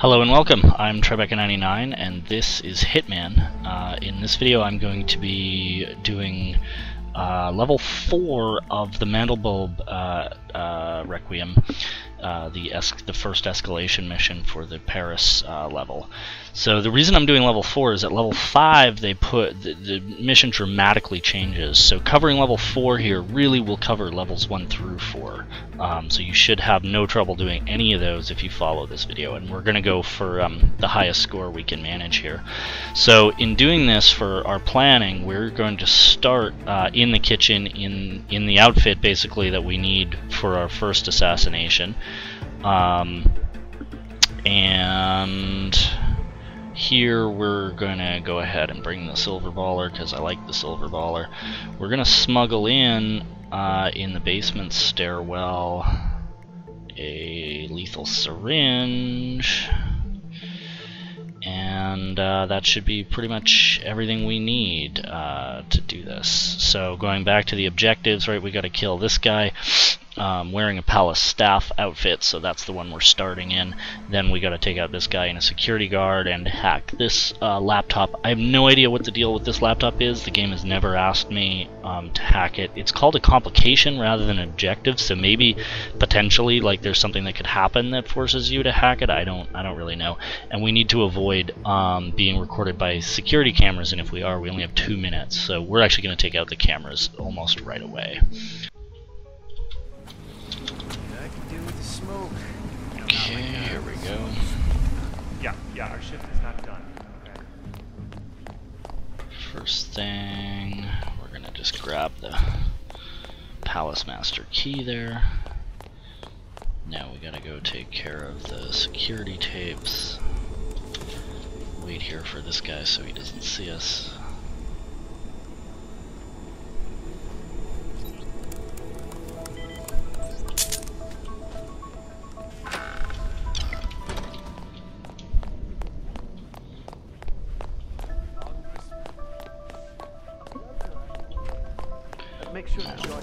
Hello and welcome, I'm Tribeca99 and this is Hitman. Uh, in this video I'm going to be doing uh, level 4 of the Mandelbulb uh, uh Requiem, uh, the, the first escalation mission for the Paris uh, level. So the reason I'm doing level 4 is at level 5 they put the, the, mission dramatically changes. So covering level 4 here really will cover levels 1 through 4. Um, so you should have no trouble doing any of those if you follow this video. And we're going to go for um, the highest score we can manage here. So in doing this for our planning, we're going to start uh, in the kitchen in, in the outfit basically that we need for our first assassination. Um, and here we're gonna go ahead and bring the silver baller because I like the silver baller. We're gonna smuggle in uh, in the basement stairwell a lethal syringe and uh, that should be pretty much everything we need uh, to do this. So going back to the objectives, right, we got to kill this guy um, wearing a palace staff outfit, so that's the one we're starting in. Then we got to take out this guy in a security guard and hack this uh, laptop. I have no idea what the deal with this laptop is. The game has never asked me um, to hack it. It's called a complication rather than an objective, so maybe potentially like there's something that could happen that forces you to hack it. I don't I don't really know. And we need to avoid um, being recorded by security cameras, and if we are, we only have two minutes. So we're actually going to take out the cameras almost right away. Okay, here we go. Yeah, yeah, our shift is not done. Okay. First thing, we're gonna just grab the Palace Master key there. Now we gotta go take care of the security tapes. Wait here for this guy so he doesn't see us.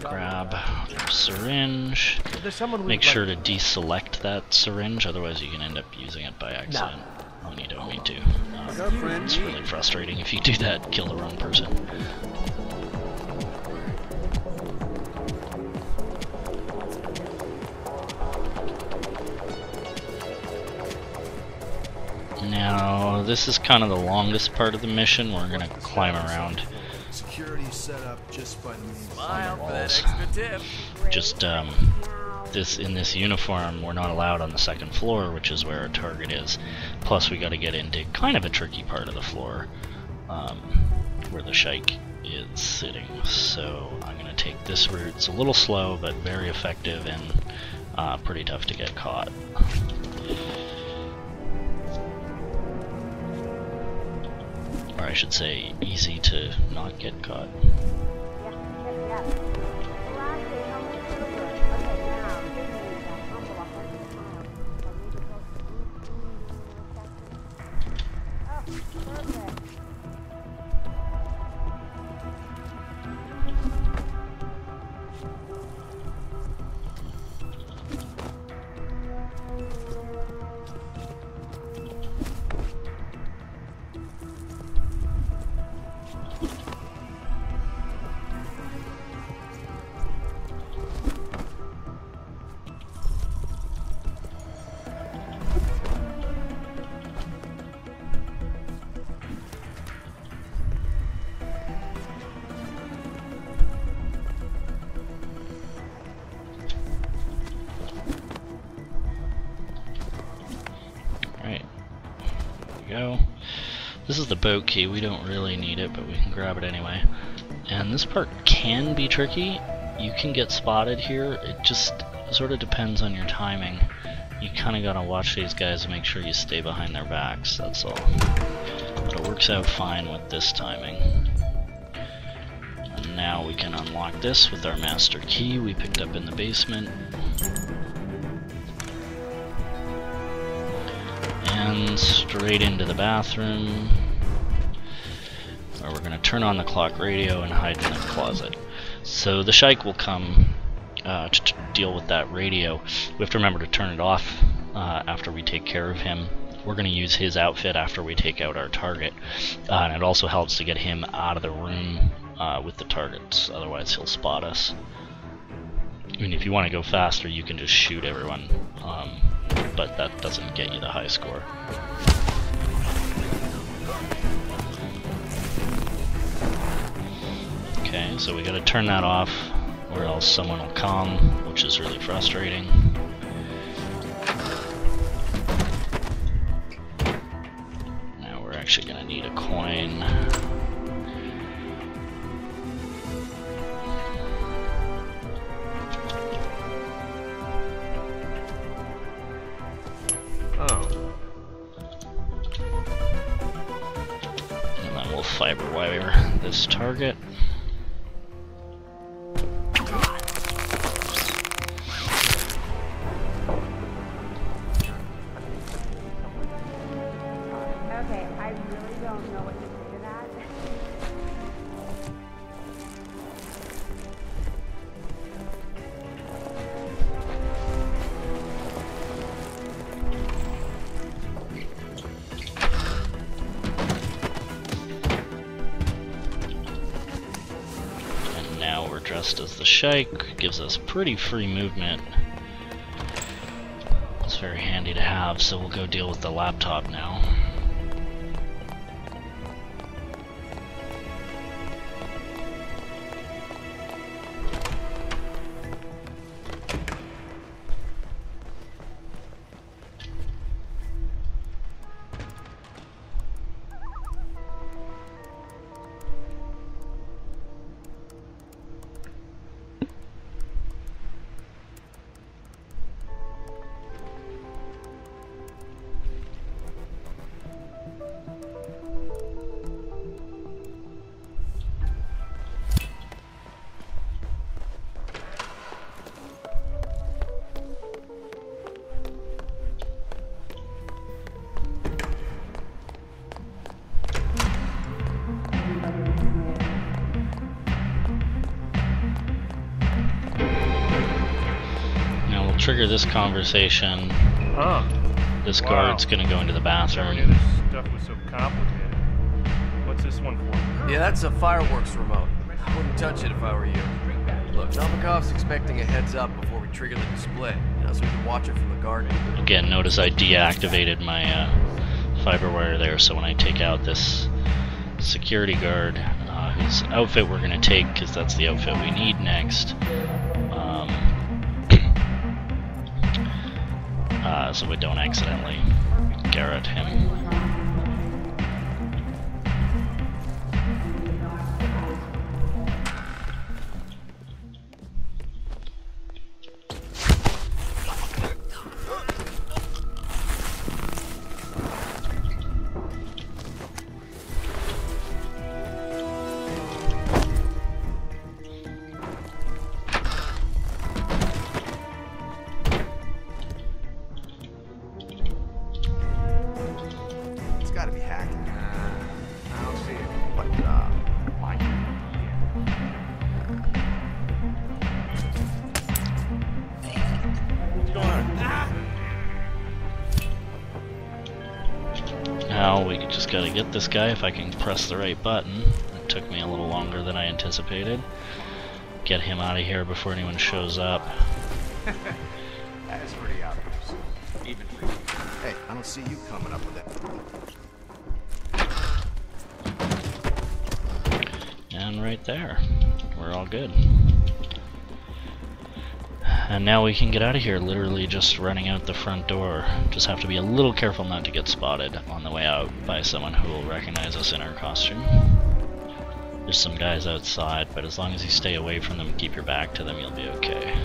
Grab syringe. Make sure to deselect that syringe, otherwise you can end up using it by accident when you don't mean to. Um, it's really frustrating if you do that, kill the wrong person. Now, this is kind of the longest part of the mission. We're going to climb around set up just by the Smile for that extra tip. Just um, this in this uniform, we're not allowed on the second floor, which is where our target is. Plus, we got to get into kind of a tricky part of the floor, um, where the Sheikh is sitting. So I'm gonna take this route. It's a little slow, but very effective and uh, pretty tough to get caught. I should say easy to not get caught. Go. This is the boat key. We don't really need it, but we can grab it anyway. And this part can be tricky. You can get spotted here. It just sort of depends on your timing. You kind of gotta watch these guys and make sure you stay behind their backs, that's all. But it works out fine with this timing. And now we can unlock this with our master key we picked up in the basement. And straight into the bathroom where we're going to turn on the clock radio and hide in the closet. So the Sheikh will come uh, to deal with that radio. We have to remember to turn it off uh, after we take care of him we're going to use his outfit after we take out our target. Uh, and it also helps to get him out of the room uh, with the targets, otherwise he'll spot us. I mean, if you want to go faster, you can just shoot everyone, um, but that doesn't get you the high score. Okay, so we gotta turn that off, or else someone will come, which is really frustrating. Now we're actually gonna need a coin. This target. The Sheikh, gives us pretty free movement. It's very handy to have, so we'll go deal with the laptop now. Trigger this conversation. Huh. This Wow. guard's gonna go into the Never knew bathroom. this stuff was so complicated. What's this one for? Yeah, that's a fireworks remote. I wouldn't touch it if I were you. Look, Novikov's expecting a heads up before we trigger the display, you know, so we can watch it from the garden. Again, notice I deactivated my uh, fiber wire there, so when I take out this security guard, uh, whose outfit we're going to take, because that's the outfit we need next, uh, so we don't accidentally garrot him. Now we just gotta get this guy if I can press the right button. It took me a little longer than I anticipated. Get him out of here before anyone shows up. that is pretty obvious. Even for you. Hey, I don't see you coming up with it. And right there. We're all good. And now we can get out of here, literally just running out the front door. Just have to be a little careful not to get spotted on the way out by someone who will recognize us in our costume. There's some guys outside, but as long as you stay away from them and keep your back to them, you'll be okay.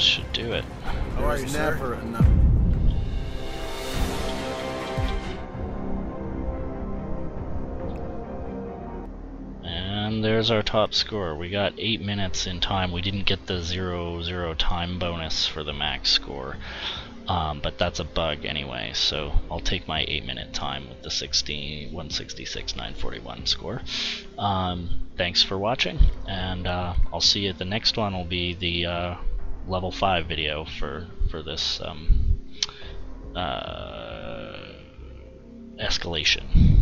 This should do it. How are you, never enough. And there's our top score. We got 8 minutes in time. We didn't get the 0 0 time bonus for the max score. Um, but that's a bug anyway, so I'll take my 8 minute time with the 60, 166, 941 score. Um, thanks for watching, and uh, I'll see you. The next one will be the uh, level 5 video for, for this um, uh, escalation.